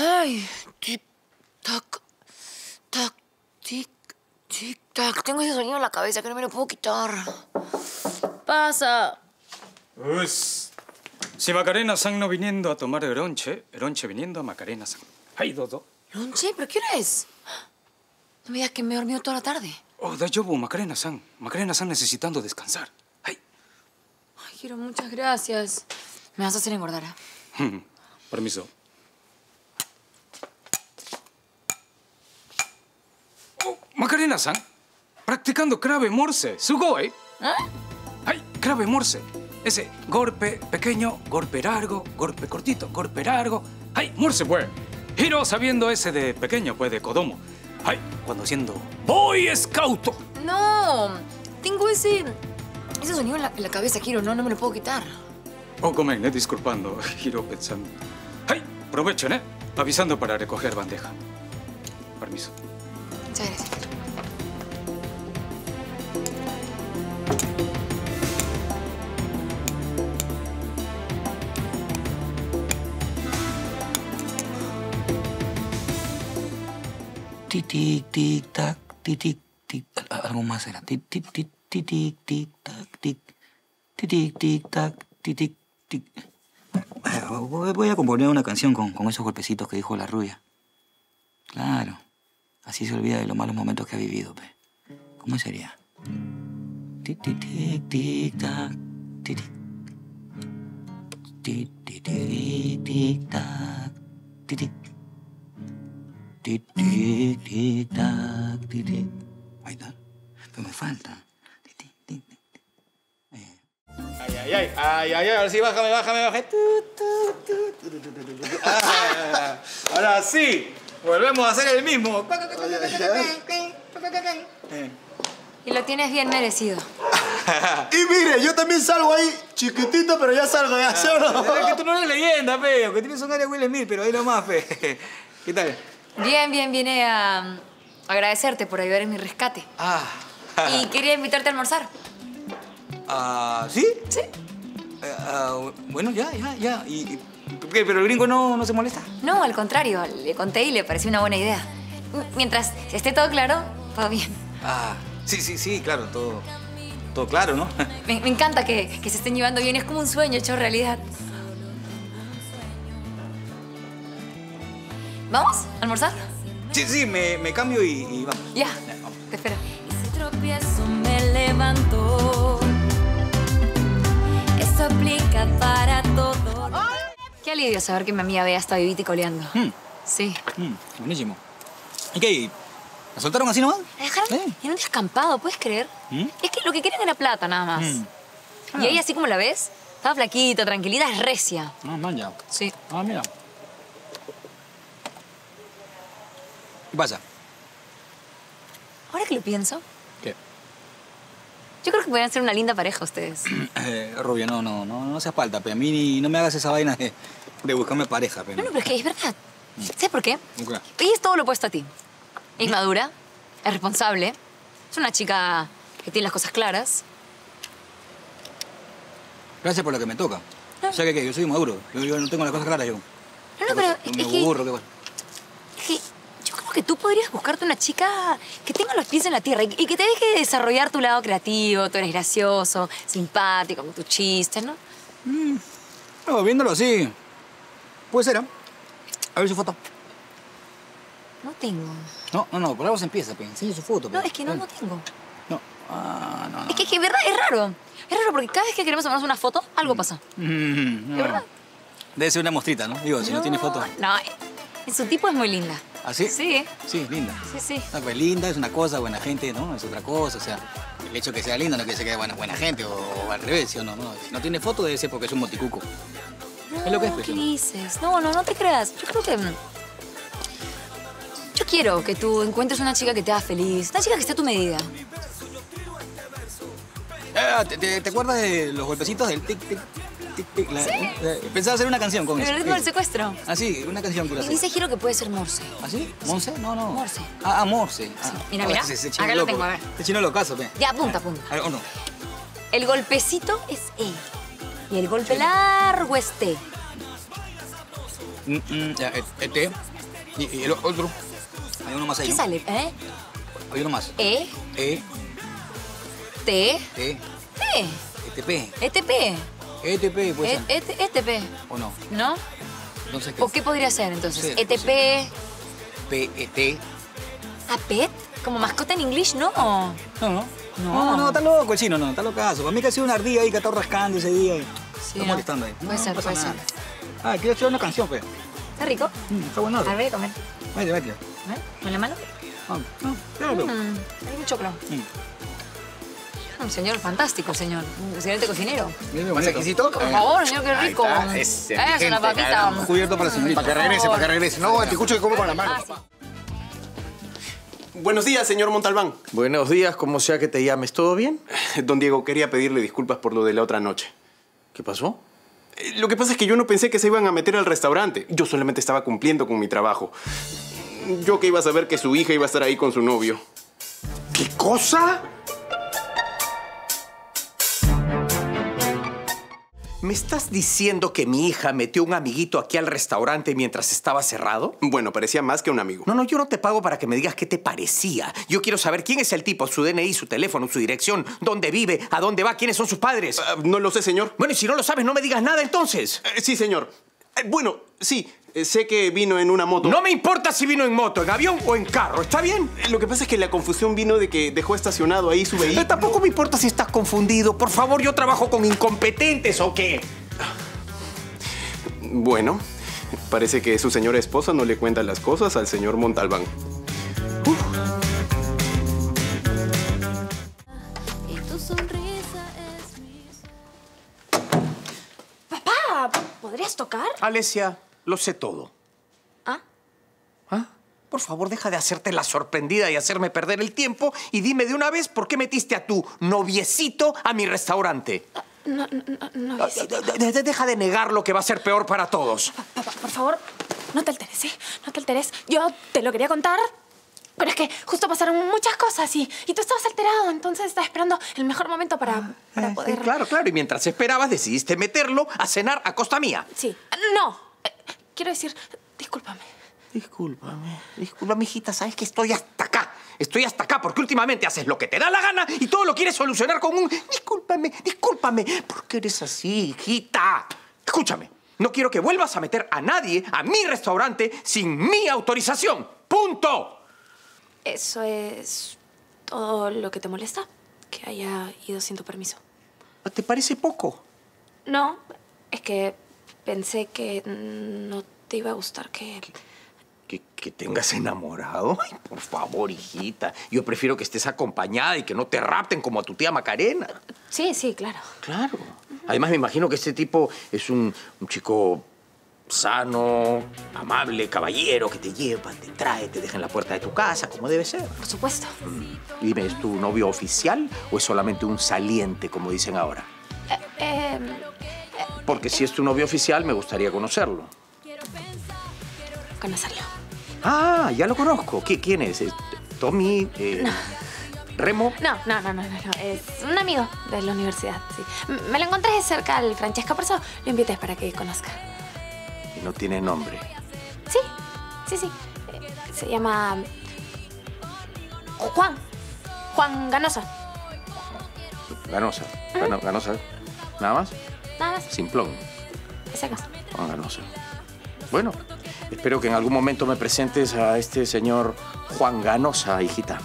Ay, tic, tac, tac, tic, tic, tac. Tengo ese sonido en la cabeza que no me lo puedo quitar. Pasa. Pues, si Macarena-san no viniendo a tomar el lonche, el lonche viniendo a Macarena-san. Ay, Dodo. ¿Lonche? ¿Pero qué hora es? No me digas que me he dormido toda la tarde. Oh, dayobu, Macarena-san. Macarena-san necesitando descansar. Ay. Ay, quiero muchas gracias. Me vas a hacer engordar. ¿eh? Permiso. Oh, Macarena-san. Practicando clave morse. Sugoi. ¿Eh? Ay, clave morse. Ese golpe pequeño, golpe largo, golpe cortito, golpe largo. Ay, morse, pues. Giro sabiendo ese de pequeño, pues, de Kodomo. Ay, cuando siendo Boy Scout. No, tengo ese... Ese sonido en la, en la cabeza, Kiro. No, no me lo puedo quitar. Oh, gomen, eh, disculpando. Giro pensando. Ay, aprovechen, ¿eh? Avisando para recoger bandeja. Permiso. Muchas gracias. Tic, tic, tac, tic, tic, tic. Al- Algo más era. Tic, tic, tic, tic, tic, tac, tic. Tic, tic, tac, tic, tic, tic. Voy a componer una canción con, con esos golpecitos que dijo la rubia. Claro. Así se olvida de los malos momentos que ha vivido, pe. ¿Cómo sería? Tic, tic, tic, tac, tic, tic. Tic, tic, tic, tic, tac, tic, tic. Tic, tic. Ahí está. Pero me falta. Tic, Ay, ay, ay, ay, ay, ahora sí, bájame, bájame, bájame. Ahora sí, volvemos a hacer el mismo. Y lo tienes bien merecido. y mire, yo también salgo ahí chiquitito, pero ya salgo, ya ah, solo. Es que tú no eres leyenda, feo, que tienes un área Will Smith, pero ahí lo más, fe. ¿Qué tal? Bien, bien, vine a um, agradecerte por ayudar en mi rescate. Ah. Y quería invitarte a almorzar. Ah, ¿sí? ¿Sí? Ah, bueno, ya, ya, ya. ¿Y, y- qué, pero el gringo no, no se molesta? No, al contrario, le conté y le pareció una buena idea. Mientras esté todo claro, todo bien. Ah, sí, sí, sí, claro, todo, todo claro, ¿no? Me, me encanta que, que se estén llevando bien, es como un sueño hecho realidad. ¿Vamos? ¿A almorzar? Sí, sí, me, me cambio y, y vamos. Ya, vamos. te espero. Ese tropiezo me levantó. Eso aplica para todo. Qué alivio saber que mi amiga Bea está vivita y coleando. Mm. Sí. Mm, buenísimo. ¿Y qué? ¿La soltaron así nomás? La dejaron ¿Eh? en un descampado, ¿puedes creer? ¿Mm? Es que lo que querían era plata, nada más. Mm. Y ella, así como la ves, estaba flaquita, tranquilita, es recia. Ah, man, ya. Sí. Ah, mira. ¿Qué pasa? Ahora que lo pienso, ¿Qué? yo creo que podrían ser una linda pareja ustedes. Eh, Rubia, no, no, no, no seas falta, pe. A mí ni- no me hagas esa vaina de, de buscarme pareja, pe. No, no, pero es que es verdad. ¿Sabes por qué? Ella es todo lo opuesto a ti. Es madura, es responsable, es una chica que tiene las cosas claras. Gracias por lo que me toca. O sea que, ¿qué? yo soy maduro. Yo, yo no tengo las cosas claras, yo. No, no, pero me es que, aburro, qué cosa. Que tú podrías buscarte una chica que tenga los pies en la tierra y, y que te deje desarrollar tu lado creativo. Tú eres gracioso, simpático, con tus chistes, ¿no? No, viéndolo así. Puede ser, ¿eh? A ver su foto. No tengo. No, no, no, por algo se empieza, pe. Enseña su foto, pe. No, es que no, no tengo. No. Ah, no, no. Es que, es que, verdad, es raro. Es raro porque cada vez que queremos tomarnos una foto, algo pasa. Mm, no. ¿De verdad? Debe ser una mostrita, ¿no? Digo, si no, tiene foto. No, en su tipo es muy linda. ¿Ah, sí? Sí, linda. sí, sí. No, pues linda es una cosa, buena gente, ¿no? Es otra cosa. O sea, el hecho de que sea linda no quiere decir que sea buena, buena gente o, o al revés, ¿sí o no? no? Si no tiene foto debe ser porque es un moticuco. Es lo que es, pues, ¿Qué ¿no? dices? No, no, no te creas. Yo creo que... mm, Yo quiero que tú encuentres una chica que te haga feliz. Una chica que esté a tu medida. Ah, ¿te, te, te acuerdas de los golpecitos del tic, tic, tic, tic? La- eh, Pensaba hacer una canción con El eso. ritmo del secuestro. Ah, sí, una canción hacer. dice Giro que puede ser Morse. ¿Ah, sí? ¿Monse? No, no. Morse. Ah, ah, Morse. Ah, Mira, ah, mira. ese chino Acá lo tengo, a ver. Ese chino lo caso, pe. Ya, apunta, apunta. A ver, uno. El golpecito es E. Y el golpe largo es T. Mm, mm, ya, e- este. Y, y el otro. Hay uno más ahí. ¿Qué ¿no? sale? ¿Eh? Hay uno más. ¿E? E, ¿T? T, ¿T? ETP. ¿ETP? ETP, puede ser. E- ET- ¿ETP? ¿O no? ¿No? Entonces, ¿qué? ¿O qué podría ser entonces? Sí, ¿ETP? PET. ¿A pet? ¿Como mascota en inglés? No. No, no. No. No, no, está loco el chino, no, está locazo. Para mí que ha sido una ardilla ahí que está rascando ese día. y Sí, está ¿no? molestando ahí. Puede No, ser, no puede nada. Ah, quiero hacer una canción, pues. ¿Está rico? Mm, está bueno. A ver, comer. Vete, vete. ¿Con la mano? Ah, no, claro. Mm, hay mucho choclo. Mm. Un señor fantástico, señor. Un excelente cocinero. ¿Más exquisito? Por favor, señor, qué Ahí rico. está, ese Es una gente, papita. caramba. Cubierto para señorita. Para que regrese, para que regrese. No, te escucho que como con la mano. Buenos días, señor Montalbán. Buenos días, como sea que te llames, ¿todo bien? Don Diego, quería pedirle disculpas por lo de la otra noche. ¿Qué pasó? Eh, Lo que pasa es que yo no pensé que se iban a meter al restaurante. Yo solamente estaba cumpliendo con mi trabajo. Yo que iba a saber que su hija iba a estar ahí con su novio. ¿Qué cosa? ¿Me estás diciendo que mi hija metió un amiguito aquí al restaurante mientras estaba cerrado? Bueno, parecía más que un amigo. No, no, yo no te pago para que me digas qué te parecía. Yo quiero saber quién es el tipo, su DNI, su teléfono, su dirección, dónde vive, a dónde va, quiénes son sus padres. Ah, no lo sé, señor. Bueno, y si no lo sabes, no me digas nada entonces. Eh, sí, señor. Eh, bueno, sí. eh, sé que vino en una moto. No me importa si vino en moto, en avión o en carro, ¿está bien? Eh, Lo que pasa es que la confusión vino de que dejó estacionado ahí su Eh, vehículo. tampoco me importa si estás confundido. Por favor, yo trabajo con incompetentes o qué. Bueno, parece que su señora esposa no le cuenta las cosas al señor Montalbán. ¿Podrías tocar? Alesia, lo sé todo. ¿Ah? ¿Ah? Por favor, deja de hacerte la sorprendida y hacerme perder el tiempo y dime de una vez por qué metiste a tu noviecito a mi restaurante. No, no, no, no, Ah, de- Deja de negar lo que va a ser peor para todos. Papá, por favor, no te alteres, ¿sí? No te alteres. Yo te lo quería contar, pero es que justo pasaron muchas cosas y, y tú estabas alterado, entonces estaba esperando el mejor momento para, para Eh, poder... sí, claro, claro. Y mientras esperabas, decidiste meterlo a cenar a costa mía. Sí. No. eh, Quiero decir, discúlpame. Discúlpame, discúlpame, hijita, sabes que estoy hasta acá. Estoy hasta acá porque últimamente haces lo que te da la gana y todo lo quieres solucionar con un discúlpame, discúlpame. ¿Por qué eres así, hijita? Escúchame, no quiero que vuelvas a meter a nadie a mi restaurante sin mi autorización. ¡Punto! ¿Eso es todo lo que te molesta? Que haya ido sin tu permiso. ¿Te parece poco? No, es que pensé que no te iba a gustar que... ¿Que, que tengas enamorado? Ay, por favor, hijita. Yo prefiero que estés acompañada y que no te rapten como a tu tía Macarena. Sí, sí, claro. Claro. Además, me imagino que este tipo es un, un chico sano, amable, caballero, que te lleva, te trae, te deja en la puerta de tu casa, como debe ser. Por supuesto. Dime, ¿es tu novio oficial o es solamente un saliente, como dicen ahora? Eh, Porque si es tu novio oficial, me gustaría conocerlo. conocerlo. Ah, ya lo conozco. ¿Qué, ¿Quién es? ¿Es ¿Tommy? Eh, ¿Remo? No, no, no, no, no, no. Es un amigo de la universidad, sí. Me lo encontré cerca al Francesca, por eso lo invité para que conozca. No tiene nombre. Sí, sí, sí. Eh, Se llama... Juan. Juan Ganosa. Ganosa. Gano- Ganosa. ¿Nada más? Nada más. Simplón. Cosa. Juan Ganosa. Bueno, espero que en algún momento me presentes a este señor Juan Ganosa, hijita.